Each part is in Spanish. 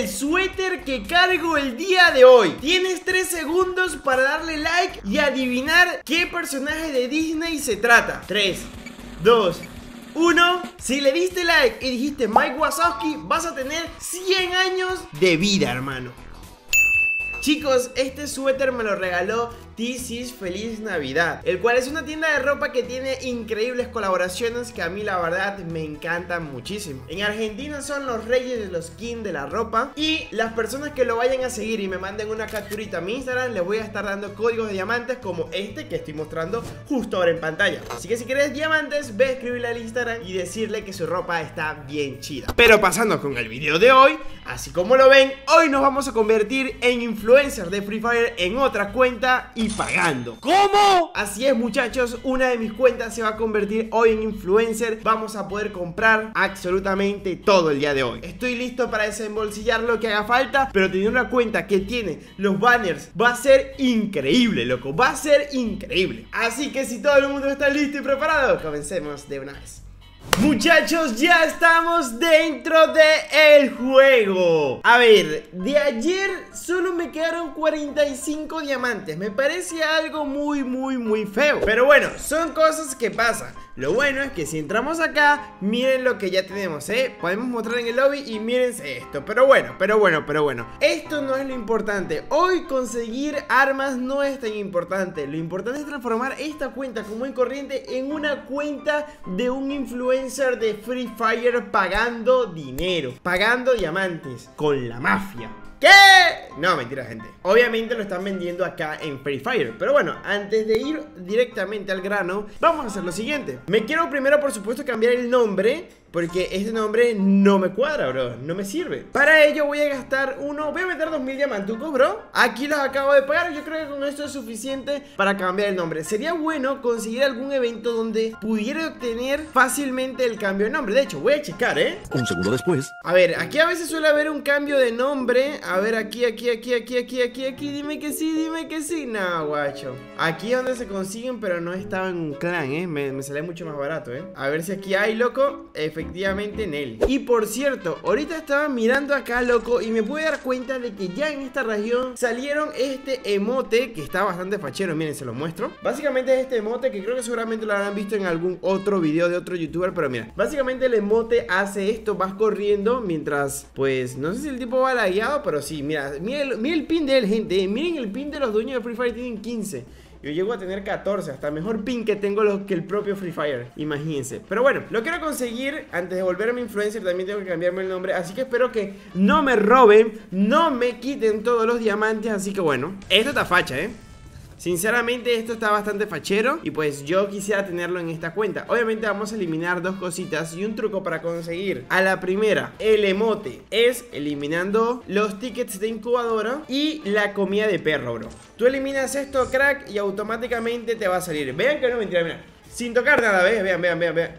el suéter que cargo el día de hoy. Tienes 3 segundos para darle like y adivinar qué personaje de Disney se trata. 3, 2, 1. Si le diste like y dijiste Mike Wazowski, vas a tener 100 años de vida, hermano. Chicos, este suéter me lo regaló This Feliz Navidad. El cual es una tienda de ropa que tiene increíbles colaboraciones que a mí la verdad me encantan muchísimo. En Argentina son los reyes de los skins de la ropa Y las personas que lo vayan a seguir y me manden una capturita a mi Instagram Les voy a estar dando códigos de diamantes como este que estoy mostrando justo ahora en pantalla. Así que si quieres diamantes, ve a escribirle al Instagram y decirle que su ropa está bien chida. Pero pasando con el video de hoy, así como lo ven, hoy nos vamos a convertir en influencers de Free Fire en otra cuenta pagando. ¿Cómo? Así es muchachos, una de mis cuentas se va a convertir hoy en influencer. Vamos a poder comprar absolutamente todo el día de hoy. Estoy listo para desembolsillar lo que haga falta Pero tener una cuenta que tiene los banners va a ser increíble, loco Va a ser increíble. Así que si todo el mundo está listo y preparado, comencemos de una vez Muchachos, ya estamos dentro de el juego. A ver, de ayer solo me quedaron 45 diamantes. Me parece algo muy, muy, muy feo. Pero bueno, son cosas que pasan. Lo bueno es que si entramos acá, miren lo que ya tenemos, ¿eh? Podemos mostrar en el lobby y mírense esto. Pero bueno, pero bueno, pero bueno. Esto no es lo importante. Hoy conseguir armas no es tan importante. Lo importante es transformar esta cuenta común y corriente en una cuenta de un influencer de Free Fire pagando dinero Pagando diamantes con la mafia ¿Qué? No, mentira, gente. Obviamente lo están vendiendo acá en Free Fire. Pero bueno, antes de ir directamente al grano, vamos a hacer lo siguiente. Me quiero primero, por supuesto, cambiar el nombre porque este nombre no me cuadra, bro. No me sirve. Para ello voy a gastar uno. Voy a meter 2000 diamantucos, bro. Aquí los acabo de pagar. Yo creo que con esto es suficiente para cambiar el nombre. Sería bueno conseguir algún evento donde pudiera obtener fácilmente el cambio de nombre. De hecho, voy a checar, ¿eh? Un segundo después. A ver, aquí a veces suele haber un cambio de nombre. A ver, aquí, aquí, aquí, aquí, aquí, aquí, aquí Dime que sí, dime que sí. No, guacho. Aquí es donde se consiguen, pero no estaba en un clan, ¿eh? Me, me sale mucho más barato, ¿eh? A ver si aquí hay, loco. Efectivamente en él Y por cierto, ahorita estaba mirando acá, loco Y me pude dar cuenta de que ya en esta región salieron este emote Que está bastante fachero, miren, se lo muestro. Básicamente es este emote que creo que seguramente lo habrán visto en algún otro video de otro youtuber Pero mira, básicamente el emote hace esto, vas corriendo mientras, pues, no sé si el tipo va lagueado Pero sí, mira, mira el, pin de él, gente Miren el pin de los dueños de Free Fire, tienen 15 yo llego a tener 14, hasta mejor pin que tengo que el propio Free Fire, imagínense. Pero bueno, lo quiero conseguir, antes de volverme influencer también tengo que cambiarme el nombre Así que espero que no me roben, no me quiten todos los diamantes Así que bueno, esto está facha, eh Sinceramente esto está bastante fachero y pues yo quisiera tenerlo en esta cuenta. Obviamente vamos a eliminar dos cositas y un truco para conseguir. A la primera, el emote. Es eliminando los tickets de incubadora y la comida de perro, bro. Tú eliminas esto, crack, y automáticamente te va a salir. Vean que no mentira, mira. Sin tocar nada, ¿ves? Vean, vean, vean, vean.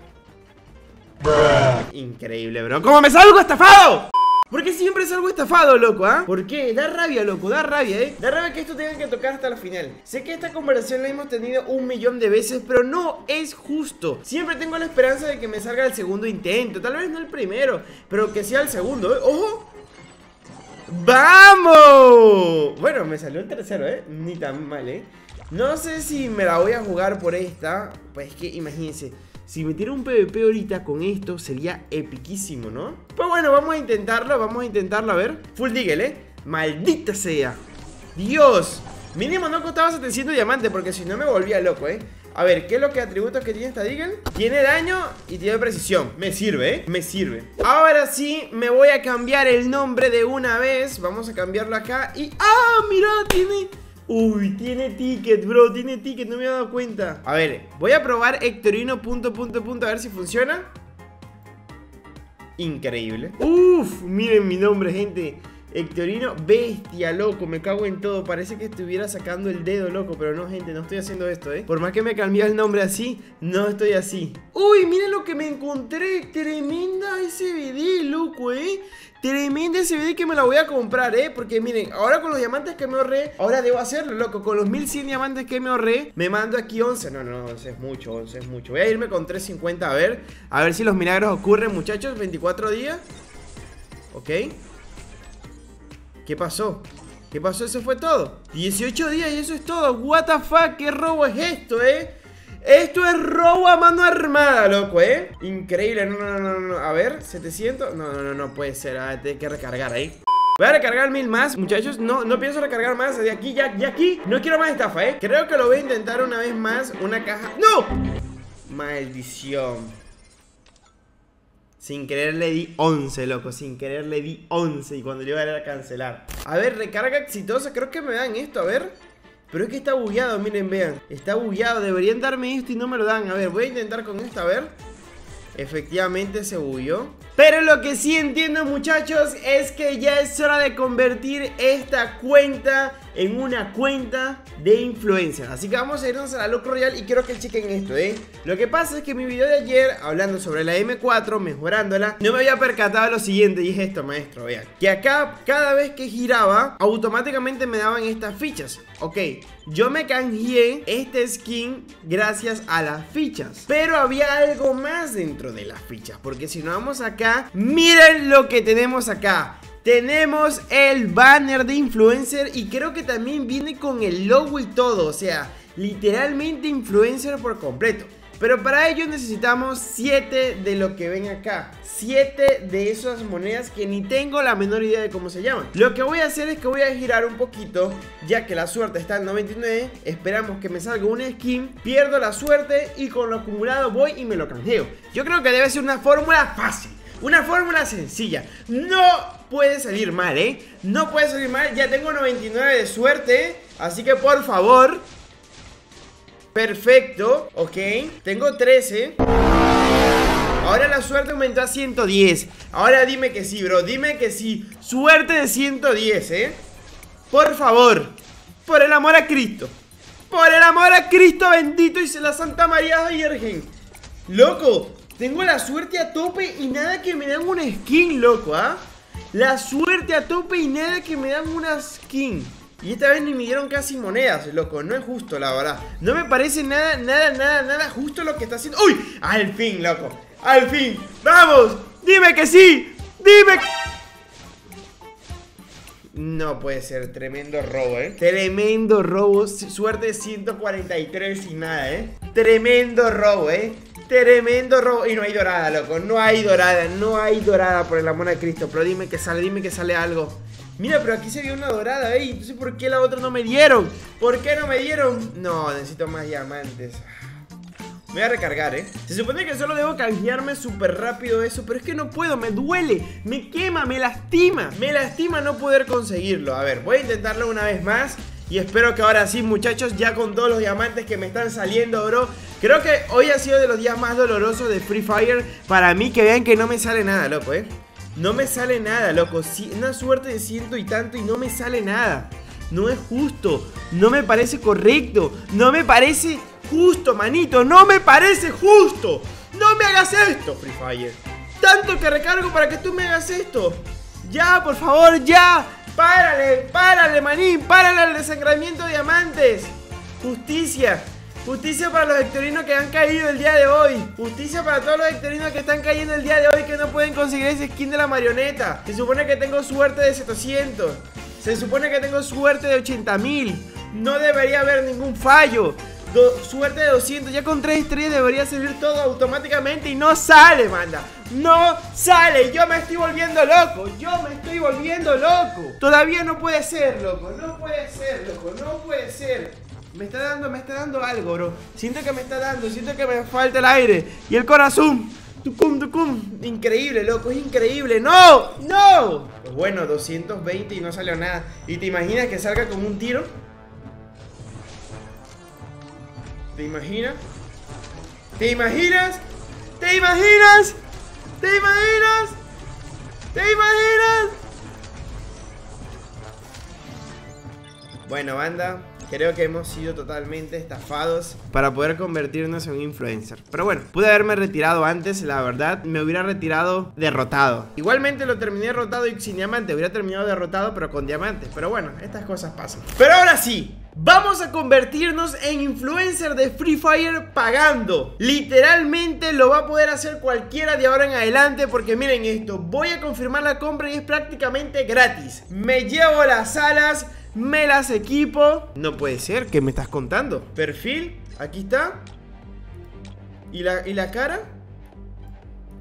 Increíble, bro. ¿Cómo me salgo estafado? ¿Por qué siempre salgo estafado, loco, ah? ¿Por qué? Da rabia, loco, da rabia, ¿eh? Da rabia que esto tenga que tocar hasta la final Sé que esta conversación la hemos tenido un millón de veces Pero no es justo Siempre tengo la esperanza de que me salga el segundo intento Tal vez no el primero, pero que sea el segundo, ¿eh? ¡Ojo! ¡Vamos! Bueno, me salió el tercero, ¿eh? Ni tan mal, ¿eh? No sé si me la voy a jugar por esta Pues es que imagínense si metiera un PvP ahorita con esto sería epiquísimo, ¿no? Pues bueno, vamos a intentarlo, vamos a intentarlo, a ver Full Deagle, ¿eh? Maldita sea Dios Mínimo no costaba 700 diamantes porque si no me volvía loco, ¿eh? A ver, ¿qué es lo que atributos que tiene esta Deagle? Tiene daño y tiene precisión Me sirve, ¿eh? Me sirve Ahora sí, me voy a cambiar el nombre de una vez Vamos a cambiarlo acá y... ¡Ah! Mira, tiene Uy, tiene ticket, bro, tiene ticket, no me había dado cuenta. A ver, voy a probar Hectorino punto, punto, punto, a ver si funciona. Increíble. Uf, miren mi nombre, gente Hectorino, bestia, loco, me cago en todo. Parece que estuviera sacando el dedo, loco Pero no, gente, no estoy haciendo esto, eh Por más que me cambié el nombre así, no estoy así. Uy, miren lo que me encontré. Tremenda SBD, loco, eh Tremenda SBD que me la voy a comprar, eh Porque miren, ahora con los diamantes que me ahorré Ahora debo hacerlo, loco. Con los 1100 diamantes que me ahorré Me mando aquí 11 No, no, no, 11 es mucho, 11 es mucho. Voy a irme con 350, a ver. A ver si los milagros ocurren, muchachos 24 días. Ok ¿Qué pasó? ¿Qué pasó? Eso fue todo. 18 días y eso es todo. What ¿qué robo es esto, eh? Esto es robo a mano armada, loco, ¿eh? Increíble, no, no, no, no, a ver, 700 No, no, no, no puede ser, a ver, que recargar ahí. Voy a recargar mil más, muchachos. No, no pienso recargar más. De aquí, ya, ya aquí. No quiero más estafa, ¿eh? Creo que lo voy a intentar una vez más. Una caja... ¡No! Maldición sin querer le di 11, loco. Sin querer le di 11. Y cuando le iba a, a cancelar. A ver, recarga exitosa. Creo que me dan esto. A ver. Pero es que está bugueado, miren, vean. Está bugueado. Deberían darme esto y no me lo dan. A ver, voy a intentar con esto, a ver. Efectivamente se bugueó. Pero lo que sí entiendo muchachos es que ya es hora de convertir esta cuenta en una cuenta de influencers. Así que vamos a irnos a la Loco Royal y quiero que chequen esto, ¿eh? Lo que pasa es que mi video de ayer, hablando sobre la M4, mejorándola No me había percatado lo siguiente, y es esto, maestro, vean. Que acá, cada vez que giraba, automáticamente me daban estas fichas. Ok, yo me canjeé este skin gracias a las fichas. Pero había algo más dentro de las fichas Porque si no vamos acá, miren lo que tenemos acá. Tenemos el banner de influencer y creo que también viene con el logo y todo, o sea, literalmente influencer por completo. Pero para ello necesitamos 7 de lo que ven acá. 7 de esas monedas que ni tengo la menor idea de cómo se llaman. Lo que voy a hacer es que voy a girar un poquito Ya que la suerte está en 99 Esperamos que me salga una skin. Pierdo la suerte y con lo acumulado voy y me lo canjeo. Yo creo que debe ser una fórmula fácil Una fórmula sencilla. No puede salir mal, ¿eh? No puede salir mal, ya tengo 99 de suerte Así que por favor. Perfecto, ok. Tengo 13 Ahora la suerte aumentó a 110 Ahora dime que sí, bro, dime que sí. Suerte de 110, ¿eh? Por favor. Por el amor a Cristo. Por el amor a Cristo bendito y la Santa María Virgen. Loco, tengo la suerte a tope y nada que me dan una skin, loco, ¿ah? La suerte a tope y nada que me dan una skin. Y esta vez ni me dieron casi monedas, loco. No es justo, la verdad. No me parece nada, nada, nada, nada justo lo que está haciendo. ¡Uy! Al fin, loco. Al fin. ¡Vamos! ¡Dime que sí! ¡Dime No puede ser, tremendo robo, ¿eh? Tremendo robo, suerte de 143 y nada, ¿eh? Tremendo robo, ¿eh? Tremendo robo. Y no hay dorada, loco. No hay dorada. No hay dorada, por el amor de Cristo. Pero dime que sale, dime que sale algo. Mira, pero aquí se vio una dorada, ¿eh? Entonces, ¿por qué la otra no me dieron? ¿Por qué no me dieron? No, necesito más diamantes. Me voy a recargar, ¿eh? Se supone que solo debo canjearme súper rápido eso Pero es que no puedo, me duele Me quema, me lastima Me lastima no poder conseguirlo A ver, voy a intentarlo una vez más y espero que ahora sí, muchachos, ya con todos los diamantes que me están saliendo, bro. Creo que hoy ha sido de los días más dolorosos de Free Fire. Para mí, que vean que no me sale nada, loco, ¿eh? No me sale nada, loco. Una suerte de ciento y tanto y no me sale nada. No es justo. No me parece correcto. No me parece justo, manito. No me parece justo. No me hagas esto, Free Fire. Tanto que recargo para que tú me hagas esto Ya, por favor, ya ¡Párale! ¡Párale, manín! ¡Párale al desangramiento de diamantes! ¡Justicia! Justicia para los hectorinos que han caído el día de hoy. Justicia para todos los hectorinos que están cayendo el día de hoy que no pueden conseguir ese skin de la marioneta. Se supone que tengo suerte de 700. Se supone que tengo suerte de 80 mil. No debería haber ningún fallo suerte de 200. Ya con 3 estrellas debería salir todo automáticamente y no sale, manda. No sale. Yo me estoy volviendo loco. Yo me estoy volviendo loco. Todavía no puede ser, loco. No puede ser, loco. No puede ser. Me está dando, me está dando algo, bro. Siento que me está dando, siento que me falta el aire. Y el corazón. Tucum, tucum. Increíble, loco, es increíble. ¡No! ¡No! Pues bueno, 220 y no salió nada. ¿Y te imaginas que salga como un tiro? ¿Te imaginas? ¿Te imaginas? ¿Te imaginas? ¿Te imaginas? ¿Te imaginas? Bueno, banda, Creo que hemos sido totalmente estafados para poder convertirnos en un influencer. Pero bueno, pude haberme retirado antes, la verdad. Me hubiera retirado derrotado. Igualmente lo terminé derrotado y sin diamante. Hubiera terminado derrotado, pero con diamantes. Pero bueno, estas cosas pasan. Pero ahora sí, Vamos a convertirnos en influencer de Free Fire pagando. Literalmente lo va a poder hacer cualquiera de ahora en adelante porque miren esto, voy a confirmar la compra y es prácticamente gratis. Me llevo las alas, me las equipo. No puede ser, ¿qué me estás contando? Perfil, aquí está. ¿Y la, y la cara?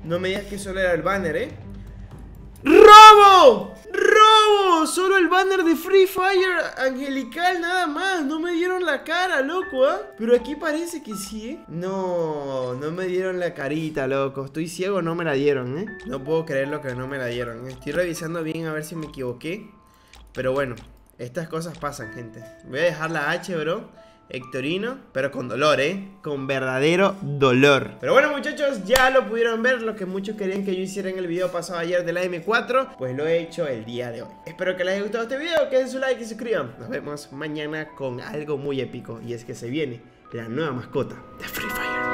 No me digas que solo era el banner, ¿eh? ¡Robo! ¡Robo! Solo el banner de Free Fire angelical nada más. No me dieron la cara, loco, ¿ah? Pero aquí parece que sí, ¿eh? No, no me dieron la carita, loco. Estoy ciego, no me la dieron, ¿eh? No puedo creer lo que no me la dieron. Estoy revisando bien a ver si me equivoqué. Pero bueno, estas cosas pasan, gente. Voy a dejar la H, bro. Hectorino, pero con dolor, ¿eh? Con verdadero dolor. Pero bueno, muchachos, ya lo pudieron ver. Lo que muchos querían que yo hiciera en el video pasado ayer de la M4, pues lo he hecho el día de hoy. Espero que les haya gustado este video, que den su like y suscriban. Nos vemos mañana con algo muy épico. Y es que se viene la nueva mascota de Free Fire.